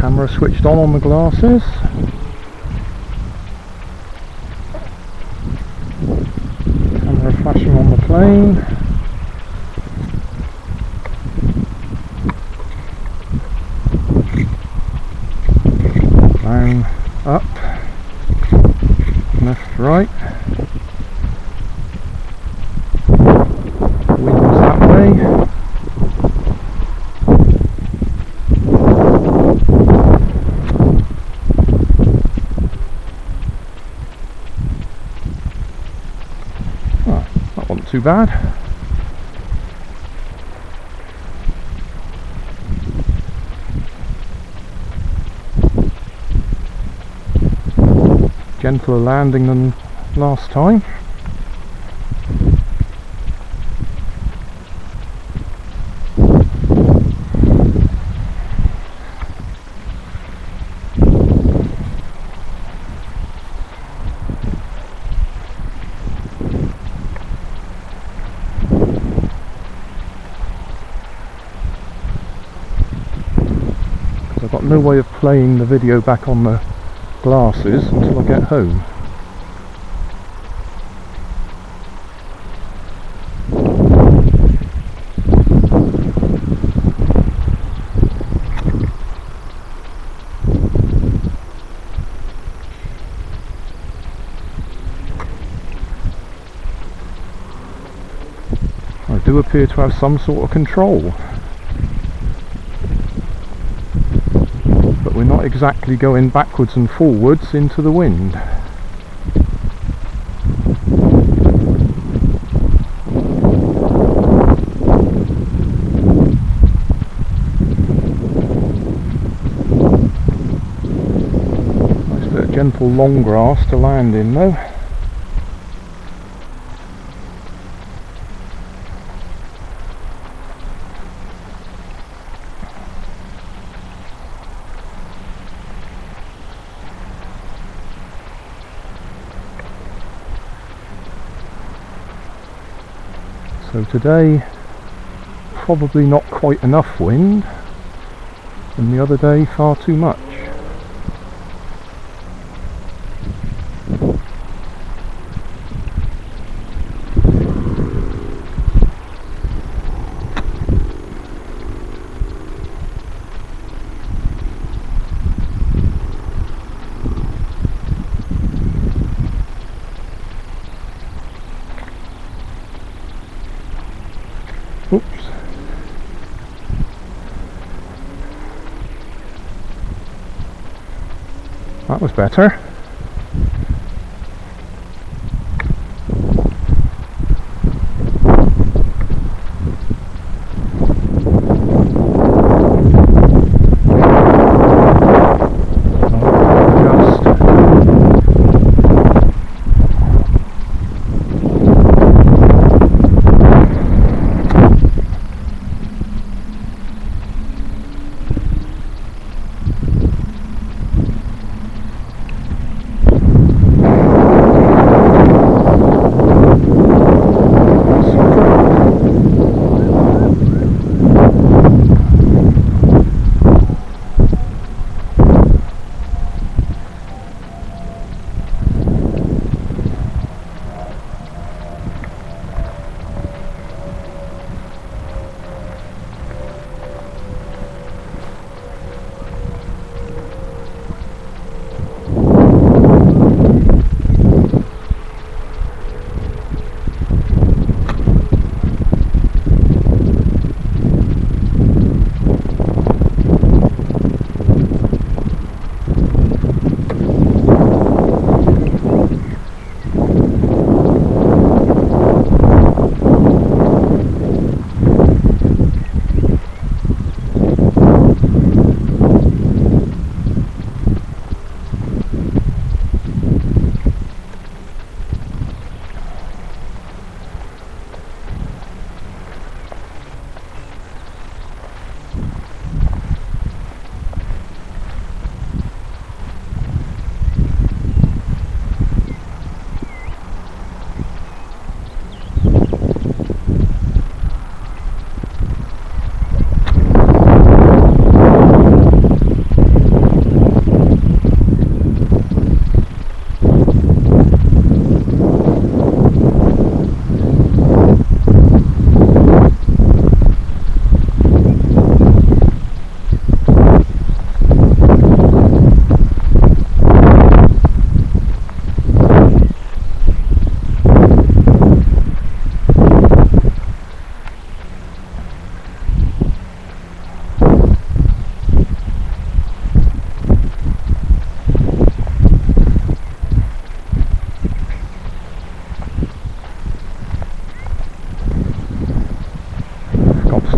Camera switched on on the glasses. Camera flashing on the plane. Down, up, left, right. Wind's that way. Oh, that wasn't too bad. Gentler landing than last time. Because I've got no way of playing the video back on the glasses until I get home. I do appear to have some sort of control. but we're not exactly going backwards and forwards into the wind. Nice bit of gentle long grass to land in though. So today, probably not quite enough wind, and the other day far too much. Better.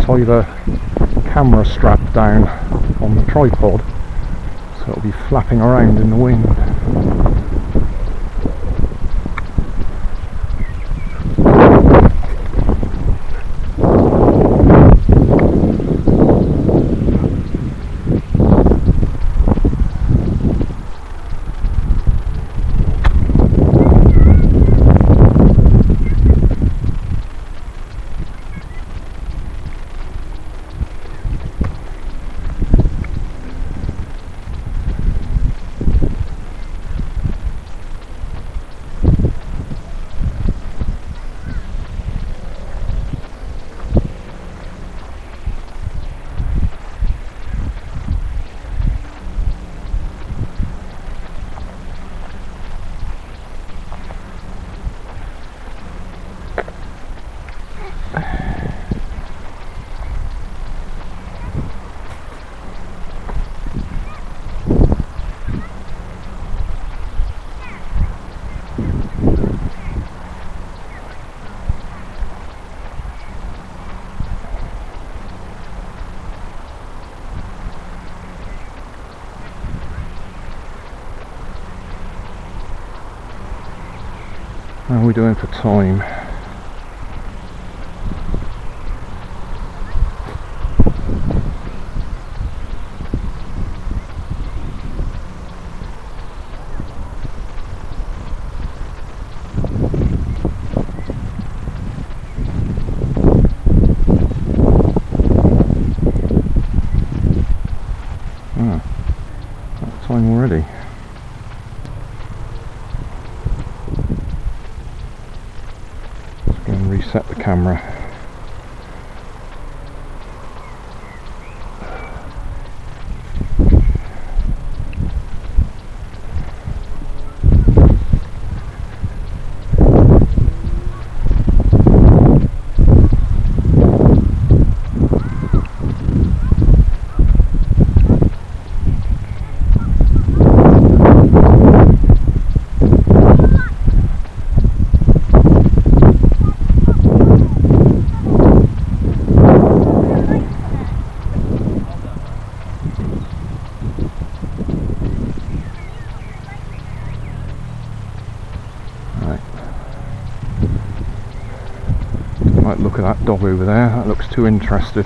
Tie the camera strap down on the tripod so it'll be flapping around in the wind. How are we doing for time? Ah, time already. Let's go and reset the camera. Right. Might look at that over there, that looks too interested.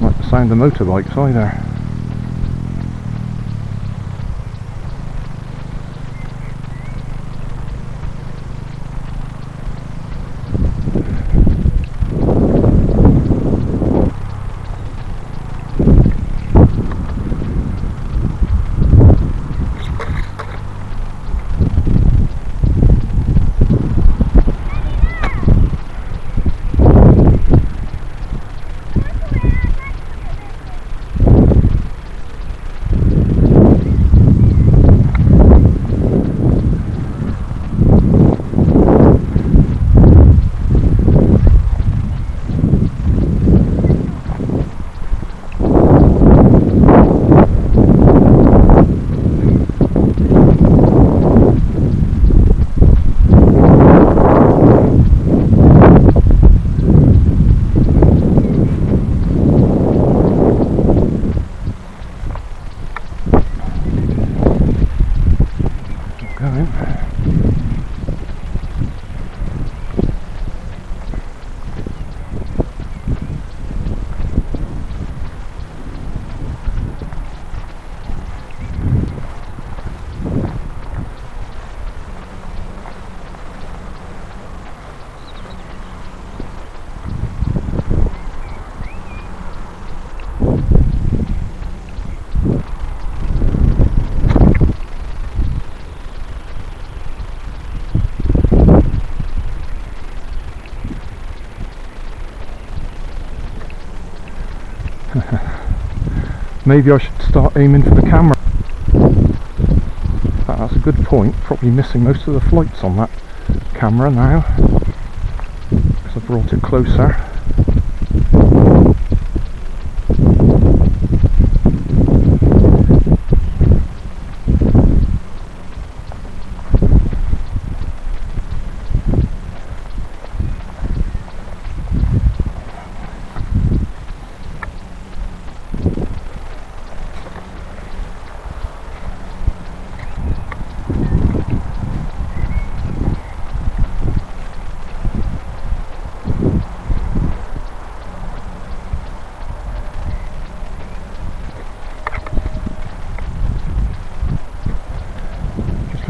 The sound of motorbikes either. Maybe I should start aiming for the camera. That- That's a good point. Probably missing most of the flights on that camera now. Because I brought it closer.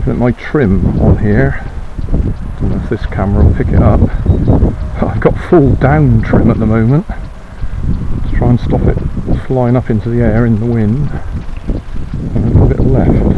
looking at my trim on here. Don't know if this camera will pick it up. I've got full down trim at the moment. To try and stop it flying up into the air in the wind. And a little bit left.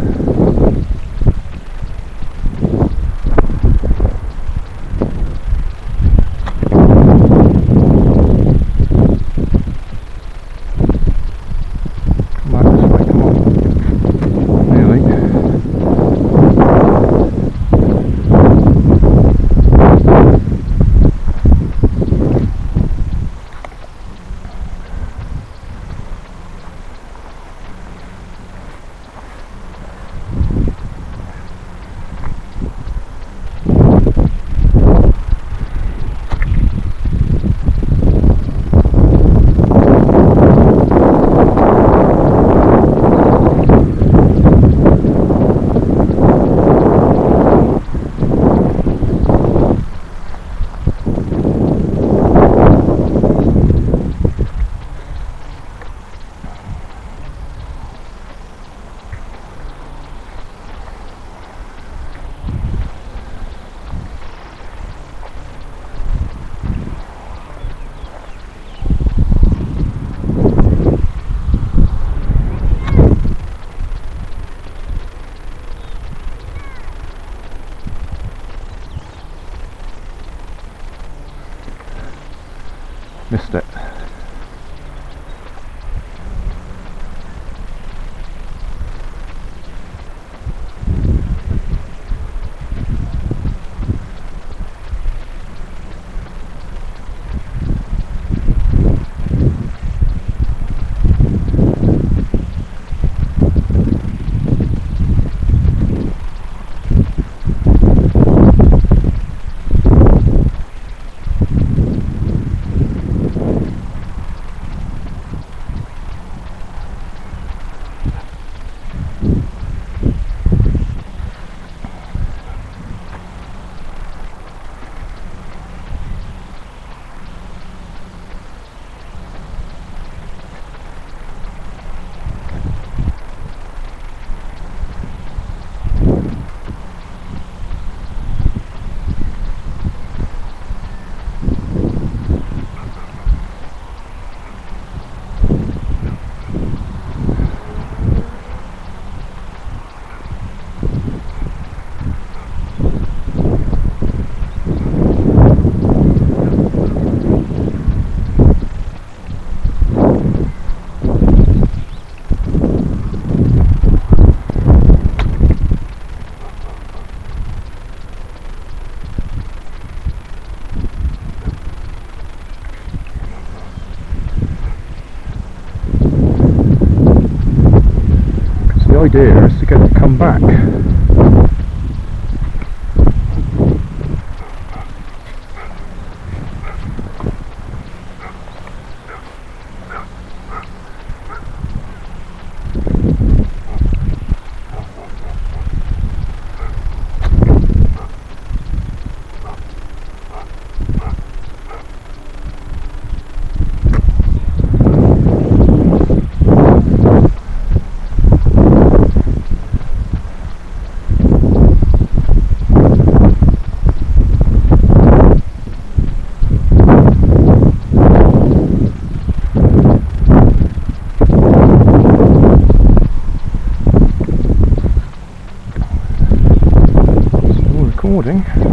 Idea is to get to come back. Recording.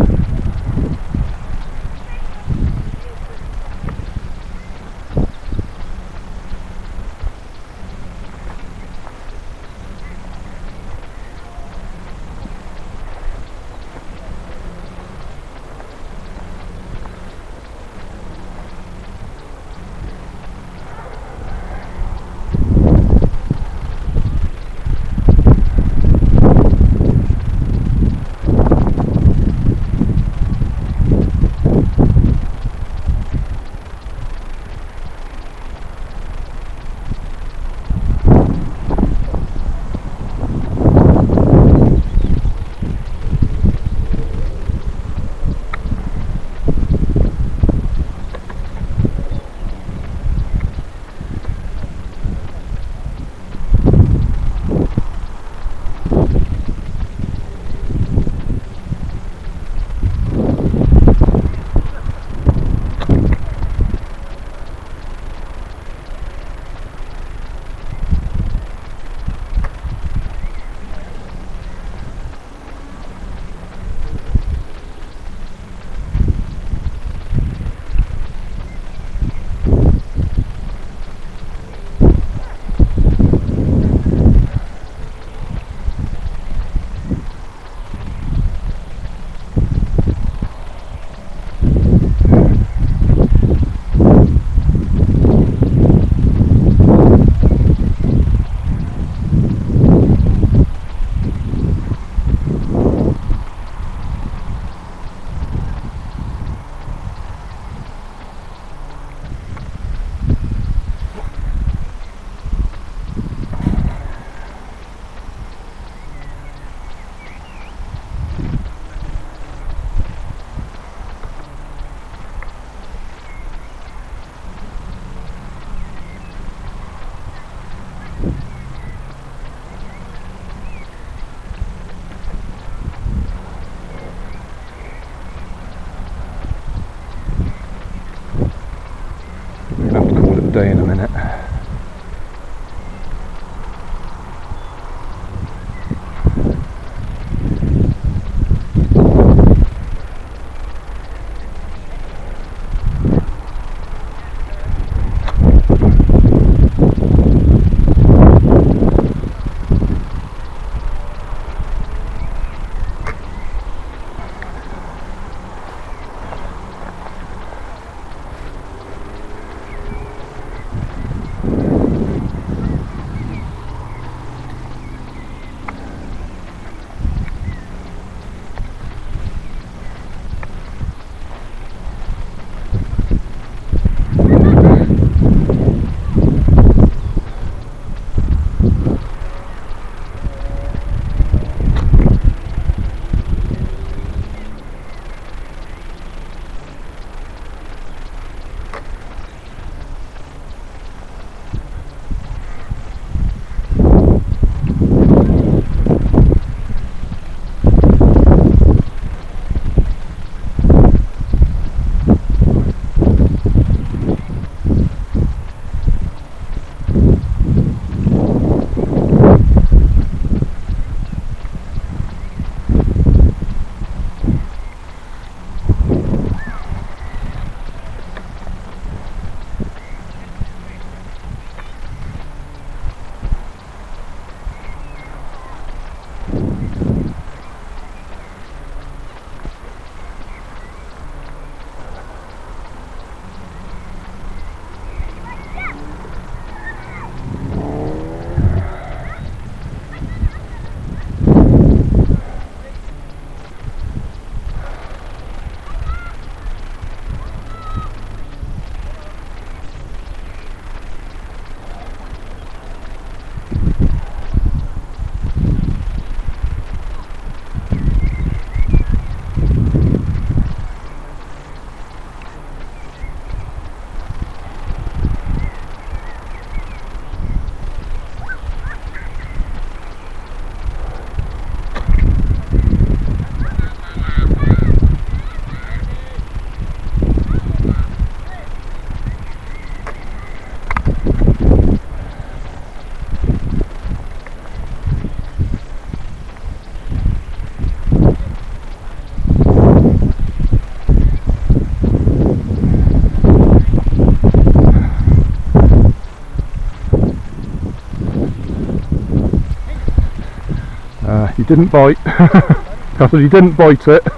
Didn't bite. I said he didn't bite it.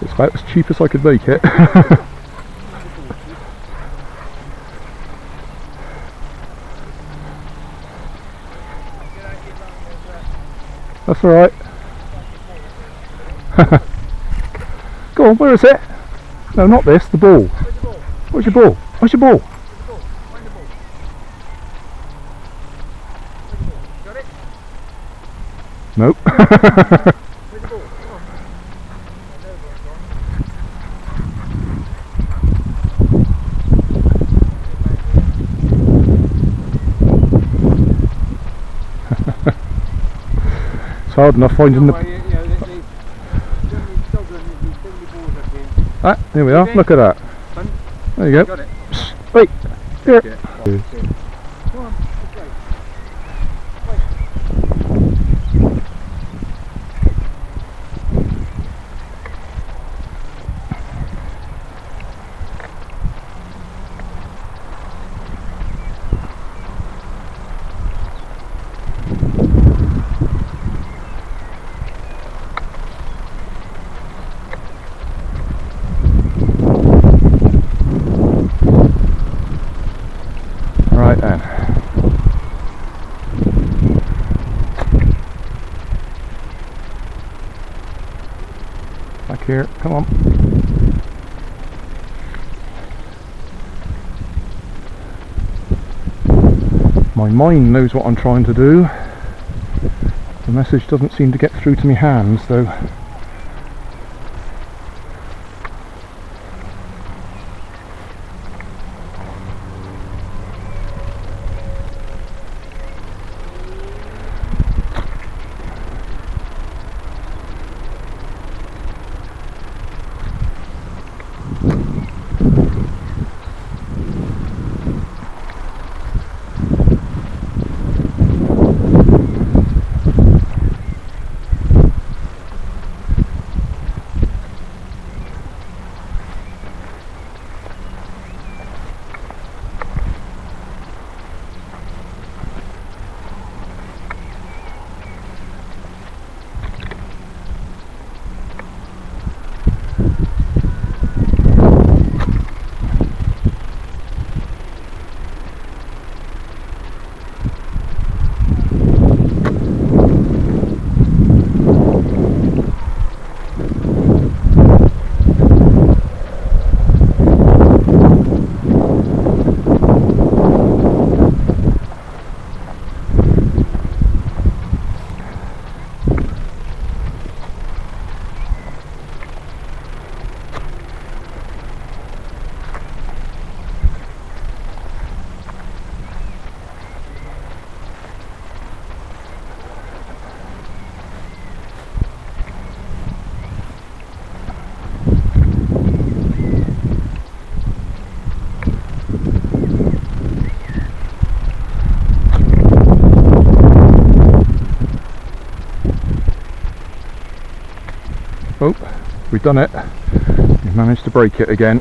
it's about as cheap as I could make it. That's alright. Go on, where is it? No, not this, the ball. Where's your ball? Where's your ball? Nope. it's hard enough finding the. Ah, there we are. Look at that. There you go. Got it. Wait. Here. Yeah. Come on, this way. Right then. Back here. Come on. My mind knows what I'm trying to do. The message doesn't seem to get through to my hands though. Done it. We've managed to break it again.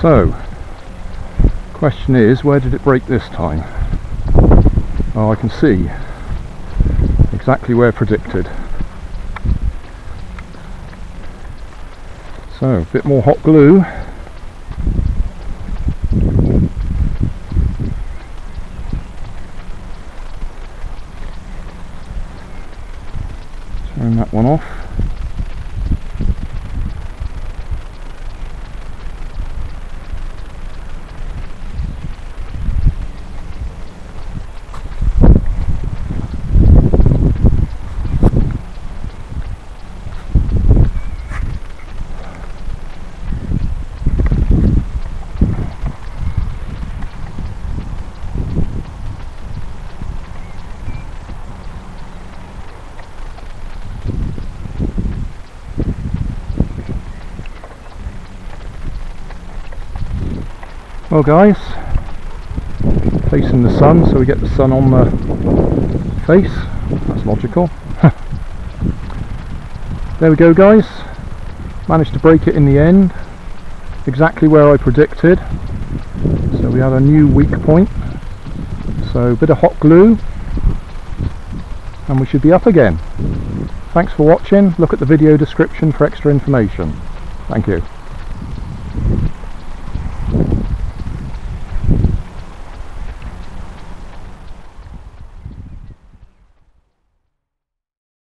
So, question is, where did it break this time? Oh, I can see exactly where predicted. So, a bit more hot glue. Well guys, facing the sun so we get the sun on the face, that's logical. there we go guys, managed to break it in the end, exactly where I predicted. So we have a new weak point, so a bit of hot glue and we should be up again. Thanks for watching, look at the video description for extra information. Thank you.